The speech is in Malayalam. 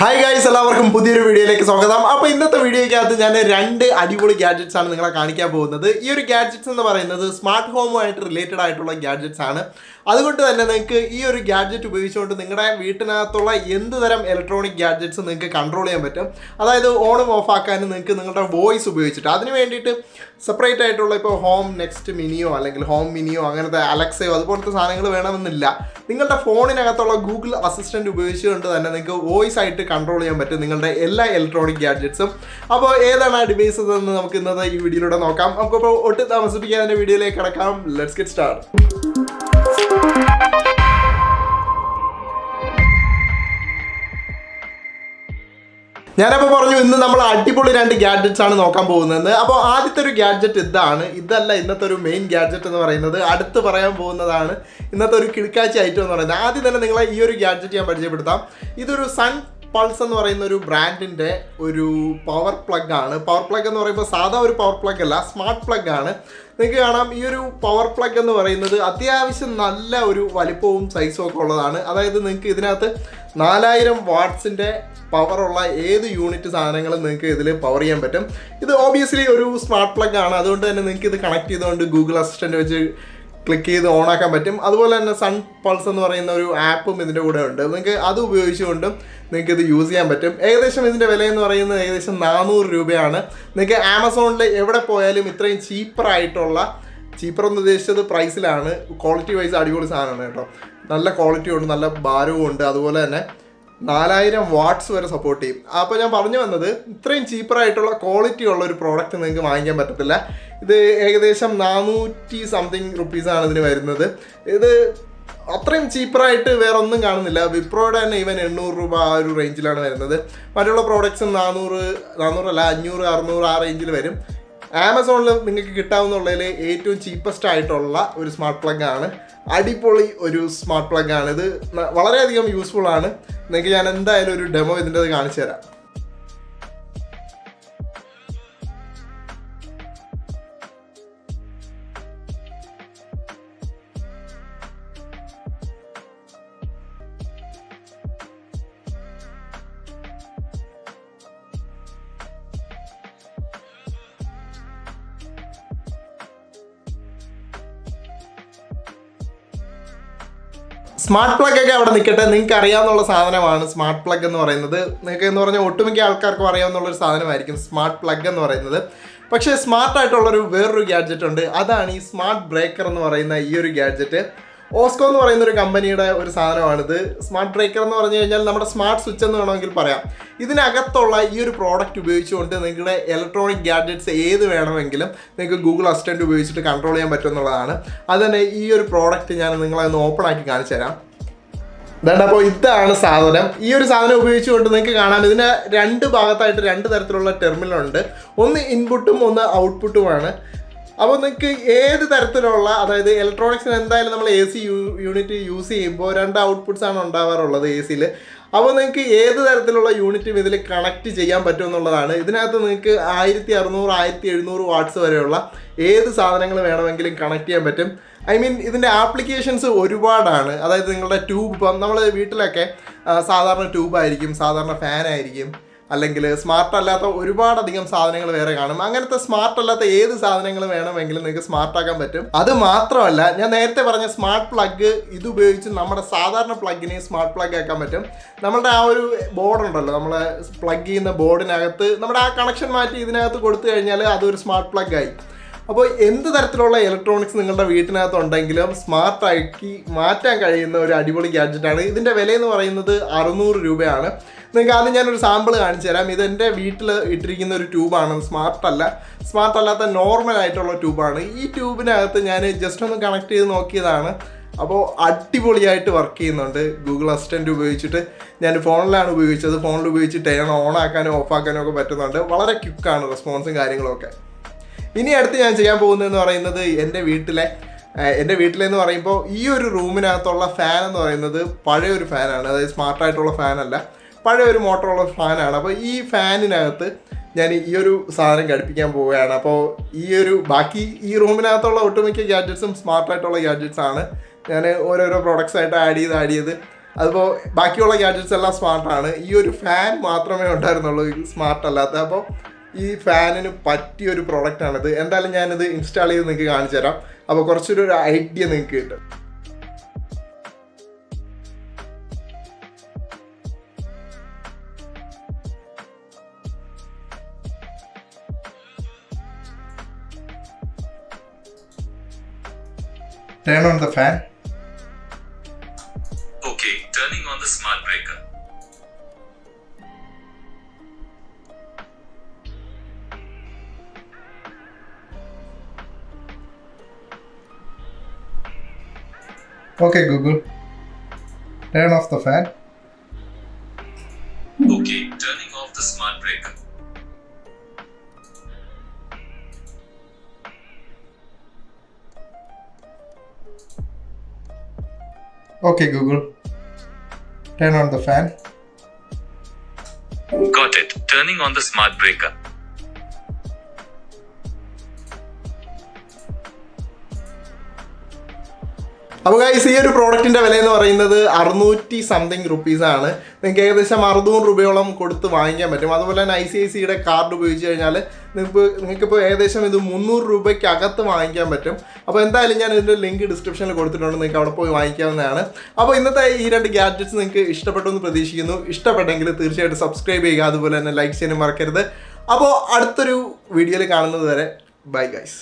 ഹായ് ഗൈസ് എല്ലാവർക്കും പുതിയൊരു വീഡിയോയിലേക്ക് സ്വാഗതം. അപ്പോൾ ഇന്നത്തെ വീഡിയോയ്ക്കകത്ത് ഞാൻ രണ്ട് അടിപൊളി ഗാഡ്ജറ്റ്സ് ആണ് നിങ്ങളെ കാണിക്കാൻ പോകുന്നത്. ഈ ഒരു ഗാഡ്ജറ്റ്സ് എന്ന് പറയുന്നത് സ്മാർട്ട് ഹോമുമായിട്ട് റിലേറ്റഡ് ആയിട്ടുള്ള ഗാഡ്ജറ്റ്സ് ആണ്. അതുകൊണ്ട് തന്നെ നിങ്ങൾക്ക് ഈ ഒരു ഗാഡ്ജറ്റ് ഉപയോഗിച്ചുകൊണ്ട് നിങ്ങളുടെ വീട്ടിനകത്തുള്ള എന്ത് തരം ഇലക്ട്രോണിക് ഗാഡ്ജറ്റ്സ് നിങ്ങൾക്ക് കൺട്രോൾ ചെയ്യാൻ പറ്റും? അതായത് ഓണും ഓഫ് ആക്കാനും നിങ്ങൾക്ക് നിങ്ങളുടെ വോയിസ് ഉപയോഗിച്ചിട്ട്. അതിന് വേണ്ടിയിട്ട് സെപ്പറേറ്റ് ആയിട്ടുള്ള ഇപ്പോൾ ഹോം നെക്സ്റ്റ് മിനിയോ അല്ലെങ്കിൽ ഹോം മിനിയോ അങ്ങനത്തെ അലക്സയോ അതുപോലത്തെ സാധനങ്ങൾ വേണമെന്നില്ല. നിങ്ങളുടെ ഫോണിനകത്തുള്ള ഗൂഗിൾ അസിസ്റ്റന്റ് ഉപയോഗിച്ചുകൊണ്ട് തന്നെ നിങ്ങൾക്ക് വോയിസ് ആയിട്ട് കൺട്രോൾ ചെയ്യാൻ പറ്റും നിങ്ങളുടെ എല്ലാ ഇലക്ട്രോണിക് ഗാഡ്ജറ്റ്സും അപ്പോൾ ഏതാണ് ആ ഡിവൈസസ് എന്ന് നമുക്ക് ഇന്നത്തെ ഈ വീഡിയോയിലൂടെ നോക്കാം. നമുക്കിപ്പോൾ ഒട്ടും താമസിപ്പിക്കാതെ വീഡിയോയിലേക്ക് കിടക്കാം. ലെറ്റ്സ് ഗെറ്റ് സ്റ്റാർട്ട് ഞാനപ്പോൾ പറഞ്ഞു ഇന്ന് നമ്മൾ അടിപൊളി രണ്ട് ഗാഡ്ജറ്റ്സ് ആണ് നോക്കാൻ പോകുന്നത്. അപ്പോൾ ആദ്യത്തെ ഒരു ഗാഡ്ജറ്റ് ഇതാണ്. ഇതല്ല ഇന്നത്തെ ഒരു മെയിൻ ഗാഡ്ജറ്റ് എന്ന് പറയുന്നത്. അടുത്ത് പറയാൻ പോകുന്നതാണ് ഇന്നത്തെ ഒരു കിടക്കാച്ചി ഐറ്റം എന്ന് പറയുന്നത്. ആദ്യം തന്നെ നിങ്ങളെ ഈ ഒരു ഗാഡ്ജറ്റ് ഞാൻ പരിചയപ്പെടുത്താം. ഇതൊരു സൺ പൾസ് എന്ന് പറയുന്ന ഒരു ബ്രാൻഡിന്റെ ഒരു പവർ പ്ലഗ് ആണ്. പവർ പ്ലഗ് എന്ന് പറയുമ്പോൾ സാധാ ഒരു പവർ പ്ലഗ് അല്ല സ്മാർട്ട് പ്ലഗ് ആണ്. നിങ്ങൾക്ക് കാണാം ഈ ഒരു പവർ പ്ലഗ് എന്ന് പറയുന്നത് അത്യാവശ്യം നല്ല ഒരു വലിപ്പവും സൈസും ഒക്കെ ഉള്ളതാണ്. അതായത് നിങ്ങൾക്ക് ഇതിനകത്ത് നാലായിരം വാട്ട്സിന്റെ പവറുള്ള ഏത് യൂണിറ്റ് സാധനങ്ങളും നിങ്ങൾക്ക് ഇതിൽ പവർ ചെയ്യാൻ പറ്റും. ഇത് ഓബിയസ്ലി ഒരു സ്മാർട്ട് പ്ലഗ് ആണ്. അതുകൊണ്ട് തന്നെ നിങ്ങൾക്ക് ഇത് കണക്ട് ചെയ്തുകൊണ്ട് ഗൂഗിൾ അസിസ്റ്റന്റ് വെച്ച് ക്ലിക്ക് ചെയ്ത് ഓണാക്കാൻ പറ്റും. അതുപോലെ തന്നെ സൺ പൾസ് എന്ന് പറയുന്ന ഒരു ആപ്പും ഇതിന്റെ കൂടെ ഉണ്ട്. നിങ്ങൾക്ക് അത് ഉപയോഗിച്ചുകൊണ്ടും നിങ്ങൾക്ക് ഇത് യൂസ് ചെയ്യാൻ പറ്റും. ഏകദേശം ഇതിന്റെ വില എന്ന് പറയുന്നത് ഏകദേശം നാനൂറ് രൂപയാണ്. നിങ്ങൾക്ക് ആമസോണിൽ എവിടെ പോയാലും ഇത്രയും ചീപ്പറായിട്ടുള്ള ചീപ്പർ ഉദ്ദേശിച്ചത് പ്രൈസിലാണ് ക്വാളിറ്റി വൈസ് അടിപൊളി സാധനമാണ് കേട്ടോ. നല്ല ക്വാളിറ്റി ഉണ്ട് നല്ല ഭാരവും ഉണ്ട്. അതുപോലെ തന്നെ നാലായിരം വാട്ട്സ് വരെ സപ്പോർട്ട് ചെയ്യും. അപ്പോൾ ഞാൻ പറഞ്ഞു വന്നത് ഇത്രയും ചീപ്പറായിട്ടുള്ള ക്വാളിറ്റി ഉള്ള ഒരു പ്രോഡക്റ്റ് നിങ്ങൾക്ക് വാങ്ങിക്കാൻ പറ്റത്തില്ല. ഇത് ഏകദേശം നാനൂറ്റി സംതിങ് റുപ്പീസാണ് ഇതിന് വരുന്നത്. ഇത് അത്രയും ചീപ്പറായിട്ട് വേറെ ഒന്നും കാണുന്നില്ല. വിപ്രോയുടെ തന്നെ ഇവൻ എണ്ണൂറ് രൂപ ആ ഒരു റേഞ്ചിലാണ് വരുന്നത്. മറ്റുള്ള പ്രോഡക്ട്സ് നാനൂറ് നാനൂറല്ല അഞ്ഞൂറ് അറുന്നൂറ് ആ റേഞ്ചിൽ വരും. ആമസോണിൽ നിങ്ങൾക്ക് കിട്ടാവുന്നുള്ളതിൽ ഏറ്റവും ചീപ്പസ്റ്റ് ആയിട്ടുള്ള ഒരു സ്മാർട്ട് പ്ലഗ് ആണ്. അടിപൊളി ഒരു സ്മാർട്ട് പ്ലഗ് ആണ്. ഇത് വളരെയധികം യൂസ്ഫുൾ ആണ്. നിങ്ങൾക്ക് ഞാൻ എന്തായാലും ഒരു ഡെമോ ഇതിന്റെ കാണിച്ചു തരാം സ്മാർട്ട് പ്ലഗ് ഒക്കെ അവിടെ നിൽക്കട്ടെ. നിങ്ങൾക്ക് അറിയാവുന്ന സാധനമാണ് സ്മാർട്ട് പ്ലഗ് എന്ന് പറയുന്നത്. നിങ്ങൾക്ക് എന്ന് പറഞ്ഞാൽ ഒട്ടുമിക്ക ആൾക്കാർക്കും അറിയാവുന്ന ഒരു സാധനമായിരിക്കും സ്മാർട്ട് പ്ലഗ് എന്ന് പറയുന്നത്. പക്ഷേ സ്മാർട്ടായിട്ടുള്ളൊരു വേറൊരു ഗാഡ്ജറ്റ് ഉണ്ട്. അതാണ് ഈ സ്മാർട്ട് ബ്രേക്കർ എന്ന് പറയുന്ന ഈ ഒരു ഗാഡ്ജറ്റ് ഓസ്കോ എന്ന് പറയുന്ന ഒരു കമ്പനിയുടെ ഒരു സാധനമാണിത്. സ്മാർട്ട് ബ്രേക്കർ എന്ന് പറഞ്ഞു കഴിഞ്ഞാൽ നമ്മുടെ സ്മാർട്ട് സ്വിച്ച് എന്ന് വേണമെങ്കിൽ പറയാം. ഇതിനകത്തുള്ള ഈ ഒരു പ്രോഡക്റ്റ് ഉപയോഗിച്ചുകൊണ്ട് നിങ്ങളുടെ ഇലക്ട്രോണിക് ഗാഡ്ജറ്റ്സ് ഏത് വേണമെങ്കിലും നിങ്ങൾക്ക് ഗൂഗിൾ അസിസ്റ്റന്റ് ഉപയോഗിച്ചിട്ട് കൺട്രോൾ ചെയ്യാൻ പറ്റും എന്നുള്ളതാണ്. അത് തന്നെ ഈ ഒരു പ്രോഡക്റ്റ് ഞാൻ നിങ്ങളെ ഒന്ന് ഓപ്പൺ ആക്കി കാണിച്ചു തരാം. വേണ്ട അപ്പോൾ ഇതാണ് സാധനം. ഈ ഒരു സാധനം ഉപയോഗിച്ചുകൊണ്ട് നിങ്ങൾക്ക് കാണാം. ഇതിന് രണ്ട് ഭാഗത്തായിട്ട് രണ്ട് തരത്തിലുള്ള ടെർമിനൽ ഉണ്ട്. ഒന്ന് ഇൻപുട്ടും ഒന്ന് ഔട്ട്പുട്ടുമാണ് അപ്പോൾ നിങ്ങൾക്ക് ഏത് തരത്തിലുള്ള അതായത് ഇലക്ട്രോണിക്സിന് എന്തായാലും നമ്മൾ എ സി യൂണിറ്റ് യൂസ് ചെയ്യുമ്പോൾ രണ്ട് ഔട്ട്പുട്ട്സ് ആണ് ഉണ്ടാവാറുള്ളത് എ സിയിൽ അപ്പോൾ നിങ്ങൾക്ക് ഏത് തരത്തിലുള്ള യൂണിറ്റും ഇതിൽ കണക്ട് ചെയ്യാൻ പറ്റും എന്നുള്ളതാണ്. ഇതിനകത്ത് നിങ്ങൾക്ക് ആയിരത്തി അറുന്നൂറ് ആയിരത്തി എഴുന്നൂറ് വാട്ട്സ് വരെയുള്ള ഏത് സാധനങ്ങൾ വേണമെങ്കിലും കണക്ട് ചെയ്യാൻ പറ്റും. ഐ മീൻ ഇതിന്റെ ആപ്ലിക്കേഷൻസ് ഒരുപാടാണ്. അതായത് നിങ്ങളുടെ ട്യൂബ് ഇപ്പം നമ്മൾ വീട്ടിലൊക്കെ സാധാരണ ട്യൂബായിരിക്കും സാധാരണ ഫാൻ ആയിരിക്കും. അല്ലെങ്കിൽ സ്മാർട്ട് അല്ലാത്ത ഒരുപാടധികം സാധനങ്ങൾ വേറെ കാണും. അങ്ങനത്തെ സ്മാർട്ട് അല്ലാത്ത ഏത് സാധനങ്ങൾ വേണമെങ്കിലും നിങ്ങൾക്ക് സ്മാർട്ട് ആക്കാൻ പറ്റും. അത് മാത്രമല്ല ഞാൻ നേരത്തെ പറഞ്ഞ സ്മാർട്ട് പ്ലഗ് ഇത് ഉപയോഗിച്ച് നമ്മുടെ സാധാരണ പ്ലഗിനെ സ്മാർട്ട് പ്ലഗ് ആക്കാൻ പറ്റും. നമ്മുടെ ആ ഒരു ബോർഡ് ഉണ്ടല്ലോ നമ്മൾ പ്ലഗ് ചെയ്യുന്ന ബോർഡിനകത്ത് നമ്മുടെ ആ കണക്ഷൻ മാറ്റി ഇതിനകത്ത് കൊടുത്തു കഴിഞ്ഞാൽ അതൊരു സ്മാർട്ട് പ്ലഗ് ആയി. അപ്പോൾ എന്ത് തരത്തിലുള്ള ഇലക്ട്രോണിക്സ് നിങ്ങളുടെ വീട്ടിനകത്ത് ഉണ്ടെങ്കിലും സ്മാർട്ട് ആക്കി മാറ്റാൻ കഴിയുന്ന ഒരു അടിപൊളി ഗാഡ്ജറ്റാണ് ഇതിന്റെ വില എന്ന് പറയുന്നത് അറുന്നൂറ് രൂപയാണ്. നിങ്ങൾക്ക് ആദ്യം ഞാനൊരു സാമ്പിൾ കാണിച്ചു തരാം. ഇത് എന്റെ വീട്ടിൽ ഇട്ടിരിക്കുന്ന ഒരു ട്യൂബാണ് സ്മാർട്ട് അല്ല. സ്മാർട്ട് അല്ലാത്ത നോർമൽ ആയിട്ടുള്ള ട്യൂബാണ് ഈ ട്യൂബിനകത്ത് ഞാൻ ജസ്റ്റ് ഒന്ന് കണക്ട് ചെയ്ത് നോക്കിയതാണ്. അപ്പോൾ അടിപൊളിയായിട്ട് വർക്ക് ചെയ്യുന്നുണ്ട്. ഗൂഗിൾ അസിസ്റ്റന്റ് ഉപയോഗിച്ചിട്ട് ഞാൻ ഫോണിലാണ് ഉപയോഗിച്ചത്. ഫോണിൽ ഉപയോഗിച്ച് ഉപയോഗിച്ചിട്ട് ഓൺ ആക്കാനും ഓഫ് ആക്കാനും ഒക്കെ പറ്റുന്നുണ്ട്. വളരെ ക്വിക്കാണ് റെസ്പോൺസും കാര്യങ്ങളൊക്കെ ഇനി അടുത്ത് ഞാൻ ചെയ്യാൻ പോകുന്നതെന്ന് പറയുന്നത് എന്റെ വീട്ടിലെ എന്റെ വീട്ടിലെന്ന് പറയുമ്പോൾ ഈ ഒരു റൂമിനകത്തുള്ള ഫാൻ എന്ന് പറയുന്നത് പഴയ ഒരു ഫാനാണ് അതായത് സ്മാർട്ടായിട്ടുള്ള ഫാനല്ല പഴയ ഒരു മോട്ടറുള്ള ഫാനാണ് അപ്പോൾ ഈ ഫാനിനകത്ത് ഞാൻ ഈ ഒരു സാധനം ഘടിപ്പിക്കാൻ പോവുകയാണ്. അപ്പോൾ ഈ ഒരു ബാക്കി ഈ റൂമിനകത്തുള്ള ഒട്ടുമിക്ക ഗാഡ്ജറ്റ്സും സ്മാർട്ടായിട്ടുള്ള ഗാഡ്ജറ്റ്സ് ആണ്. ഞാൻ ഓരോരോ പ്രോഡക്റ്റ്സ് ആയിട്ട് ആഡ് ചെയ്ത് ആഡ് ചെയ്ത്. അതിപ്പോൾ ബാക്കിയുള്ള ഗാഡ്ജറ്റ്സ് എല്ലാം സ്മാർട്ടാണ് ഈ ഒരു ഫാൻ മാത്രമേ ഉണ്ടായിരുന്നുള്ളൂ സ്മാർട്ട് അല്ലാത്ത. അപ്പോൾ ഈ ഫാനിന് പറ്റിയ ഒരു പ്രോഡക്റ്റാണിത് എന്തായാലും ഞാനിത് ഇൻസ്റ്റാൾ ചെയ്ത് നിങ്ങൾക്ക് കാണിച്ചു തരാം അപ്പോൾ കുറച്ചൊരു ഐഡിയ നിങ്ങൾക്ക് കിട്ടും. Turn on the fan. Okay, turning on the smart breaker. Okay, Google. Turn off the fan. Okay, turning off the smart breaker. Okay, Google. Turn on the fan. Got it. Turning on the smart breaker. അപ്പോൾ ഗൈസ് ഈ ഒരു പ്രോഡക്റ്റിന്റെ വില എന്ന് പറയുന്നത് അറുന്നൂറ്റി സംതിങ് റുപ്പീസ് ആണ് നിങ്ങൾക്ക് ഏകദേശം അറുന്നൂറ് രൂപയോളം കൊടുത്ത് വാങ്ങിക്കാൻ പറ്റും അതുപോലെ തന്നെ ഐ സി ഐ സിയുടെ കാർഡ് ഉപയോഗിച്ച് കഴിഞ്ഞാൽ നിങ്ങൾക്ക് നിങ്ങൾക്കിപ്പോൾ ഏകദേശം ഇത് മുന്നൂറ് രൂപയ്ക്ക് അകത്ത് വാങ്ങിക്കാൻ പറ്റും. അപ്പോൾ എന്തായാലും ഞാൻ ഇതിന്റെ ലിങ്ക് ഡിസ്ക്രിപ്ഷനിൽ കൊടുത്തിട്ടുണ്ട്. നിങ്ങൾക്ക് അവിടെ പോയി വാങ്ങിക്കാവുന്നതാണ്. അപ്പോൾ ഇന്നത്തെ ഈ രണ്ട് ഗാഡ്ജറ്റ്സ് നിങ്ങൾക്ക് ഇഷ്ടപ്പെട്ടു എന്ന് പ്രതീക്ഷിക്കുന്നു. ഇഷ്ടപ്പെട്ടെങ്കിൽ തീർച്ചയായിട്ടും സബ്സ്ക്രൈബ് ചെയ്യുക. അതുപോലെ തന്നെ ലൈക്ക് ചെയ്യാനും മറക്കരുത്. അപ്പോൾ അടുത്തൊരു വീഡിയോയിൽ കാണുന്നത് വരെ ബൈ ഗൈസ്